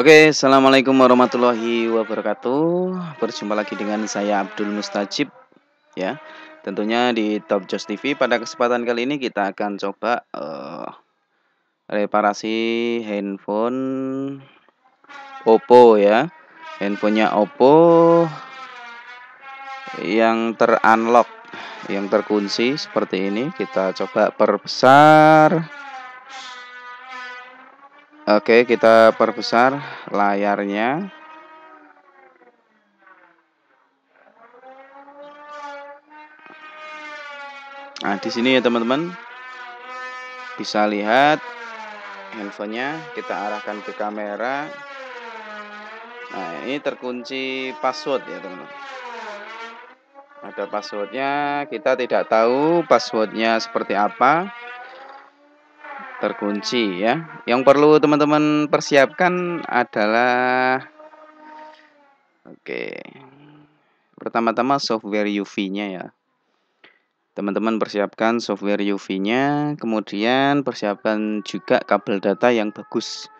Oke, assalamualaikum warahmatullahi wabarakatuh. Berjumpa lagi dengan saya Abdul Mustajib, ya. Tentunya di Top Just TV. Pada kesempatan kali ini kita akan coba uh, reparasi handphone Oppo, ya. Handphonenya Oppo yang terunlock, yang terkunci seperti ini. Kita coba perbesar. Oke, kita perbesar layarnya. Nah, di sini ya teman-teman bisa lihat handphonenya. Kita arahkan ke kamera. Nah, ini terkunci password ya teman-teman. Ada passwordnya. Kita tidak tahu passwordnya seperti apa terkunci ya. Yang perlu teman-teman persiapkan adalah oke. Pertama-tama software UV-nya ya. Teman-teman persiapkan software UV-nya, kemudian persiapkan juga kabel data yang bagus.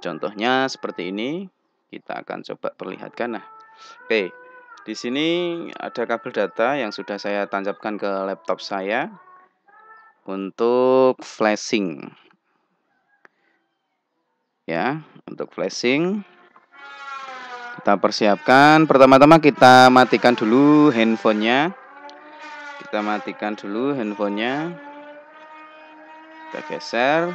Contohnya seperti ini. Kita akan coba perlihatkan nah. Oke. Di sini ada kabel data yang sudah saya tancapkan ke laptop saya untuk flashing. Ya, untuk flashing kita persiapkan. Pertama-tama kita matikan dulu handphonenya. Kita matikan dulu handphonenya. Kita geser.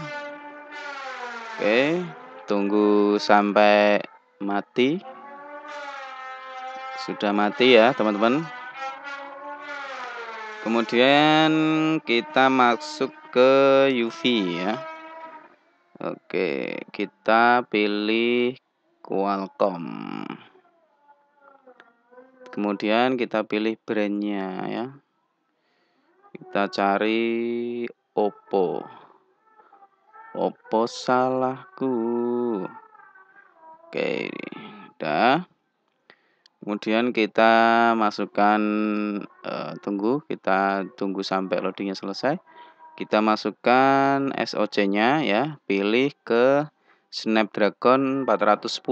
Oke, tunggu sampai mati. Sudah mati ya, teman-teman. Kemudian kita masuk ke UV ya. Oke, kita pilih Qualcomm. Kemudian kita pilih brandnya ya. Kita cari Oppo. Oppo salahku. Oke, udah. Kemudian kita masukkan uh, tunggu, kita tunggu sampai loadingnya selesai. Kita masukkan SOC-nya ya, pilih ke Snapdragon 410.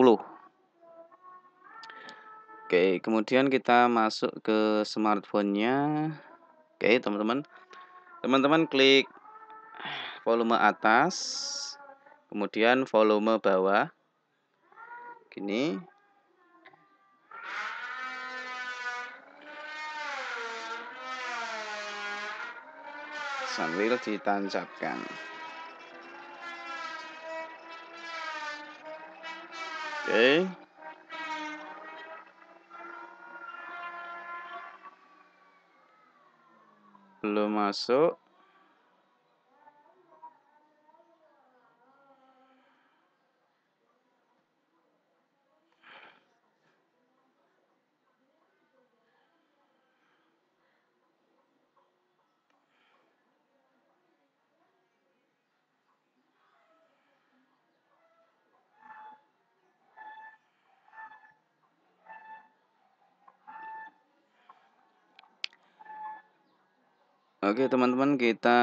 Oke, kemudian kita masuk ke smartphone-nya. Oke, teman-teman. Teman-teman klik volume atas, kemudian volume bawah. Gini, sambil ditancapkan. Oke. Belum masuk. Oke teman-teman kita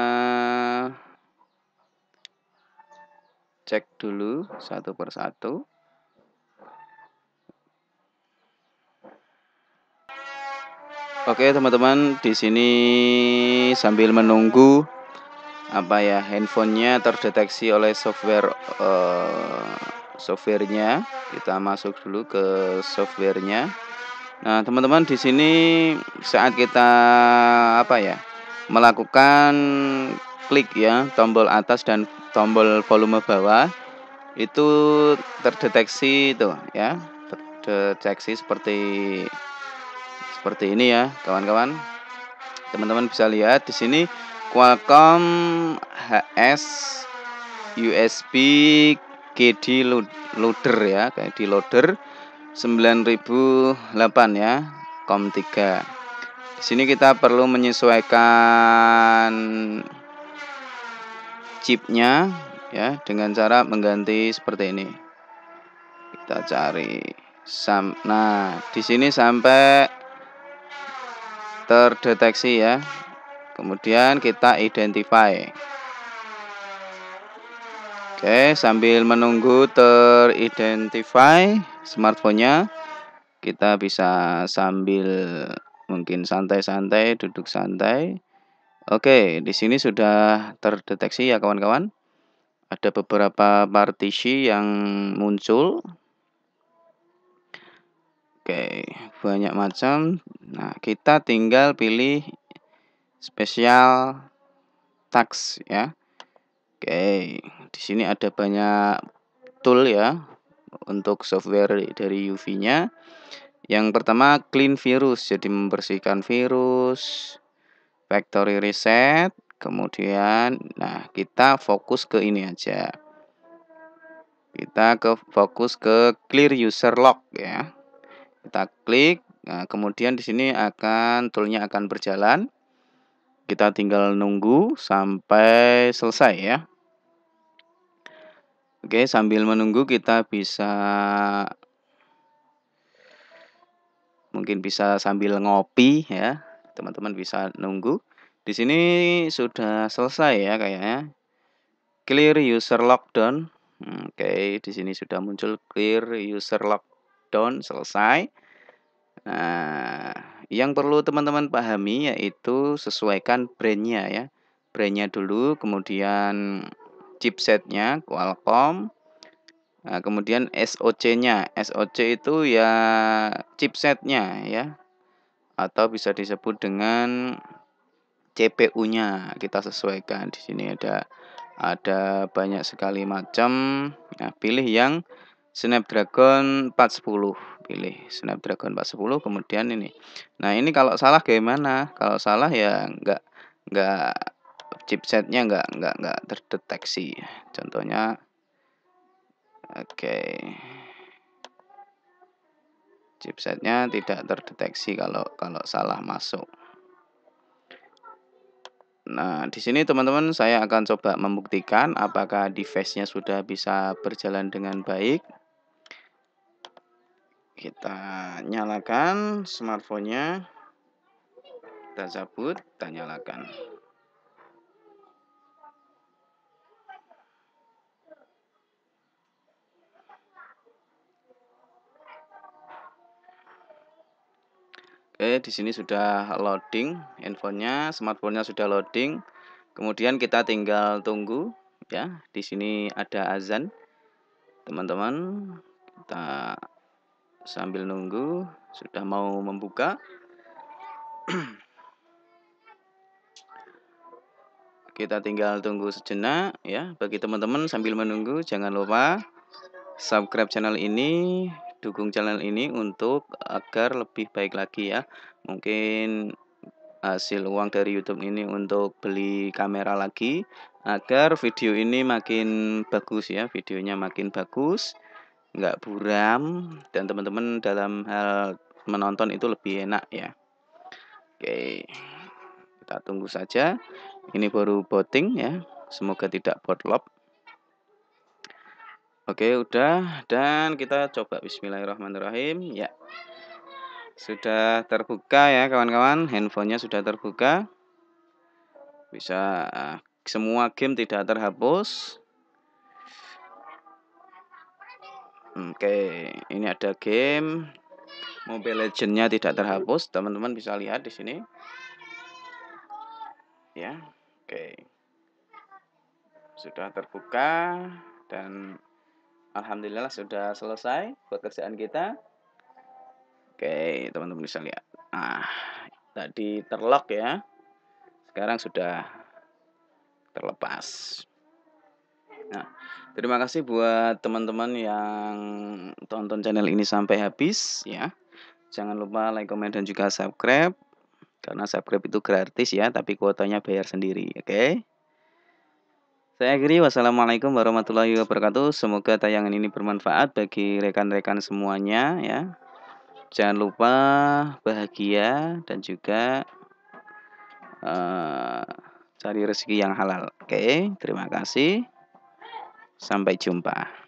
cek dulu satu persatu. Oke teman-teman di sini sambil menunggu apa ya handphonenya terdeteksi oleh software uh, softwarenya kita masuk dulu ke softwarenya. Nah teman-teman di sini saat kita apa ya melakukan klik ya tombol atas dan tombol volume bawah itu terdeteksi itu ya. Terdeteksi seperti seperti ini ya kawan-kawan. Teman-teman bisa lihat di sini Qualcomm HS USB KD loader ya di loader 9008 ya COM3 di sini kita perlu menyesuaikan chipnya ya dengan cara mengganti seperti ini. Kita cari sam nah, di sini sampai terdeteksi ya. Kemudian kita identify. Oke, sambil menunggu teridentify smartphone-nya, kita bisa sambil mungkin santai-santai, duduk santai. Oke, di sini sudah terdeteksi ya kawan-kawan. Ada beberapa partisi yang muncul. Oke, banyak macam. Nah, kita tinggal pilih spesial tax ya. Oke, di sini ada banyak tool ya untuk software dari UV-nya. Yang pertama clean virus, jadi membersihkan virus, factory reset, kemudian nah kita fokus ke ini aja. Kita ke fokus ke clear user log ya. Kita klik, nah kemudian di sini akan toolnya akan berjalan. Kita tinggal nunggu sampai selesai ya. Oke, sambil menunggu kita bisa mungkin bisa sambil ngopi ya. Teman-teman bisa nunggu. Di sini sudah selesai ya kayaknya. Clear user lockdown. Oke, di sini sudah muncul clear user lockdown selesai. Nah, yang perlu teman-teman pahami yaitu sesuaikan brandnya ya. Brandnya dulu, kemudian chipsetnya Qualcomm. Nah, kemudian SoC-nya. SoC itu ya chipsetnya ya. Atau bisa disebut dengan CPU-nya. Kita sesuaikan. Di sini ada ada banyak sekali macam. Nah, pilih yang Snapdragon 410. Pilih Snapdragon 410 kemudian ini. Nah, ini kalau salah gimana? Kalau salah ya enggak enggak chipsetnya nggak nggak nggak terdeteksi contohnya oke chipsetnya tidak terdeteksi kalau kalau salah masuk Nah, di sini teman-teman saya akan coba membuktikan apakah device-nya sudah bisa berjalan dengan baik. Kita nyalakan smartphone-nya. Kita cabut, kita nyalakan. Oke, di sini sudah loading handphonenya, smartphone-nya sudah loading. Kemudian kita tinggal tunggu ya. Di sini ada azan. Teman-teman, kita sambil nunggu sudah mau membuka. kita tinggal tunggu sejenak ya. Bagi teman-teman sambil menunggu jangan lupa subscribe channel ini dukung channel ini untuk agar lebih baik lagi ya. Mungkin hasil uang dari YouTube ini untuk beli kamera lagi agar video ini makin bagus ya, videonya makin bagus, nggak buram dan teman-teman dalam hal menonton itu lebih enak ya. Oke. Kita tunggu saja. Ini baru booting ya. Semoga tidak botlop. Oke, udah dan kita coba bismillahirrahmanirrahim. Ya. Sudah terbuka ya kawan-kawan, handphonenya sudah terbuka. Bisa uh, semua game tidak terhapus. Oke, ini ada game Mobile Legends-nya tidak terhapus. Teman-teman bisa lihat di sini. Ya, oke. Sudah terbuka dan Alhamdulillah sudah selesai pekerjaan kita. Oke, teman-teman bisa lihat. Nah, tadi terlock ya. Sekarang sudah terlepas. Nah, terima kasih buat teman-teman yang tonton channel ini sampai habis ya. Jangan lupa like, comment, dan juga subscribe. Karena subscribe itu gratis ya, tapi kuotanya bayar sendiri, oke? Okay? Saya akhiri wassalamualaikum warahmatullahi wabarakatuh. Semoga tayangan ini bermanfaat bagi rekan-rekan semuanya ya. Jangan lupa bahagia dan juga uh, cari rezeki yang halal. Oke, terima kasih. Sampai jumpa.